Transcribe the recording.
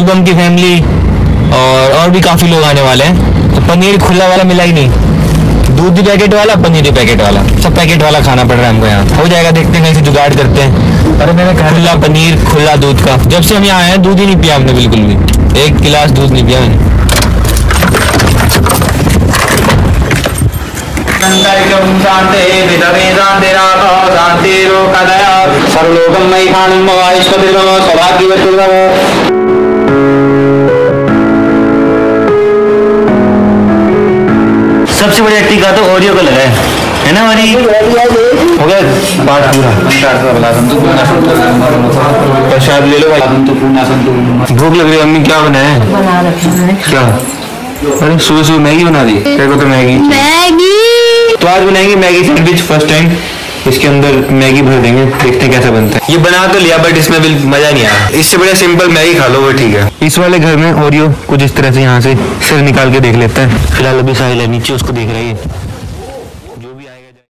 शुभम की फैमिली और और भी काफ़ी लोग आने वाले हैं। तो पनीर खुला वाला मिला ही नहीं। दूध भी पैकेट वाला पनीर भी पैकेट वाला। सब पैकेट वाला खाना पड़ रहा है हमको यहाँ। हो जाएगा देखते हैं कहीं जुगाड़ करते हैं। अरे मैंने खुला पनीर खुला दूध का। जब से हम यहाँ आए हैं दूध ही नहीं पिया हमने बिल्कुल भी। एक गिलास दूध नहीं पिया मैंने। शांति विधवे शांतिरातो शांतिरोकदय सर्वलोकं मयि सबसे बढ़िया टीका तो ऑडियो का लगा है है ना हमारी हो गया बात पूरा। प्रसाद ले लो भूख लग रही है मम्मी क्या बनाया है? क्या? अरे सुबह सुबह मैगी बना दी। तेरे को तो मैगी। मैगी! तो आज बनाएँगे मैगी सैंडविच फ़र्स्ट टाइम इसके अंदर मैगी भर देंगे देखते हैं कैसा बनता है। ये बना तो लिया बट इसमें बिल मज़ा नहीं आया। इससे बढ़िया सिंपल मैगी खा लो वो ठीक है। इस वाले घर में ओरियो कुछ इस तरह से यहाँ से सिर निकाल के देख लेते हैं। फ़िलहाल अभी साहिल है नीचे उसको देख रही है।